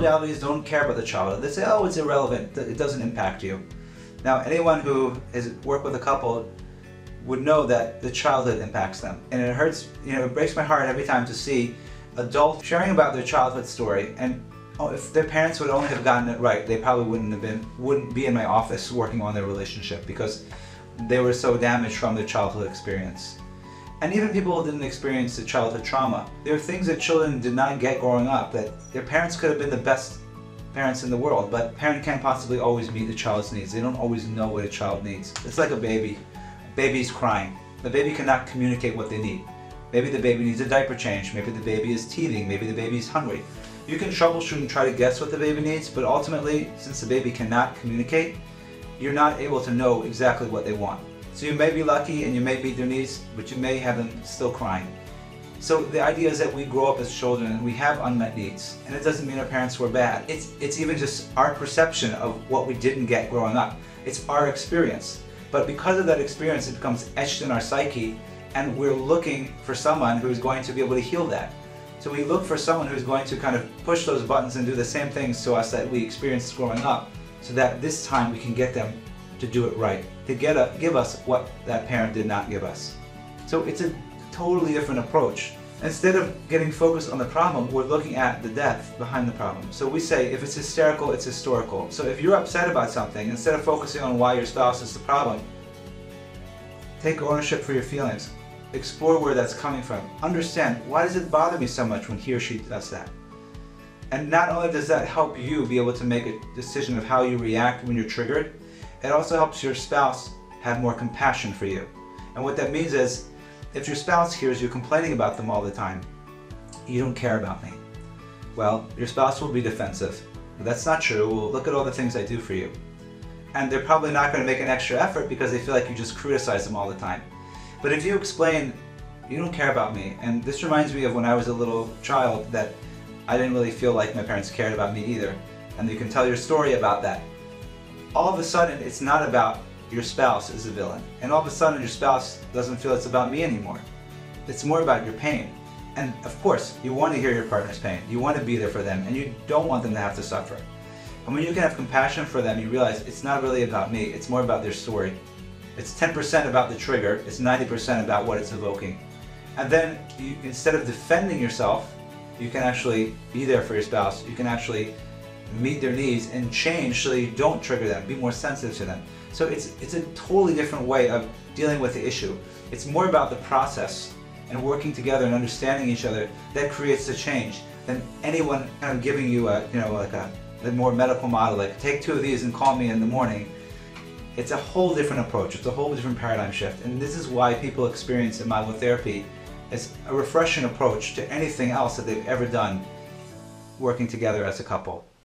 modalities don't care about the child. They say, oh, it's irrelevant. It doesn't impact you. Now, anyone who has worked with a couple would know that the childhood impacts them. And it hurts, you know, it breaks my heart every time to see adults sharing about their childhood story and oh, if their parents would only have gotten it right, they probably wouldn't have been, wouldn't be in my office working on their relationship because they were so damaged from their childhood experience. And even people who didn't experience the childhood trauma, there are things that children did not get growing up that their parents could have been the best parents in the world, but parent can't possibly always meet the child's needs. They don't always know what a child needs. It's like a baby. A baby's crying. The baby cannot communicate what they need. Maybe the baby needs a diaper change. Maybe the baby is teething. Maybe the baby is hungry. You can troubleshoot and try to guess what the baby needs, but ultimately, since the baby cannot communicate, you're not able to know exactly what they want. So you may be lucky and you may their needs, but you may have them still crying. So the idea is that we grow up as children and we have unmet needs. And it doesn't mean our parents were bad. It's, it's even just our perception of what we didn't get growing up. It's our experience. But because of that experience, it becomes etched in our psyche and we're looking for someone who's going to be able to heal that. So we look for someone who's going to kind of push those buttons and do the same things to us that we experienced growing up so that this time we can get them to do it right, to get a, give us what that parent did not give us. So it's a totally different approach. Instead of getting focused on the problem, we're looking at the depth behind the problem. So we say if it's hysterical, it's historical. So if you're upset about something, instead of focusing on why your spouse is the problem, take ownership for your feelings. Explore where that's coming from. Understand why does it bother me so much when he or she does that? And not only does that help you be able to make a decision of how you react when you're triggered, it also helps your spouse have more compassion for you. And what that means is, if your spouse hears you complaining about them all the time, you don't care about me. Well, your spouse will be defensive. That's not true. Well, look at all the things I do for you. And they're probably not going to make an extra effort because they feel like you just criticize them all the time. But if you explain, you don't care about me, and this reminds me of when I was a little child that I didn't really feel like my parents cared about me either. And you can tell your story about that all of a sudden it's not about your spouse as a villain. And all of a sudden your spouse doesn't feel it's about me anymore. It's more about your pain. And of course, you want to hear your partner's pain. You want to be there for them and you don't want them to have to suffer. And when you can have compassion for them, you realize it's not really about me, it's more about their story. It's 10% about the trigger, it's 90% about what it's evoking. And then you, instead of defending yourself, you can actually be there for your spouse. You can actually meet their needs and change so you don't trigger them, be more sensitive to them. So it's, it's a totally different way of dealing with the issue. It's more about the process and working together and understanding each other that creates the change than anyone kind of giving you a, you know, like a, more medical model, like take two of these and call me in the morning. It's a whole different approach. It's a whole different paradigm shift. And this is why people experience therapy as a refreshing approach to anything else that they've ever done working together as a couple.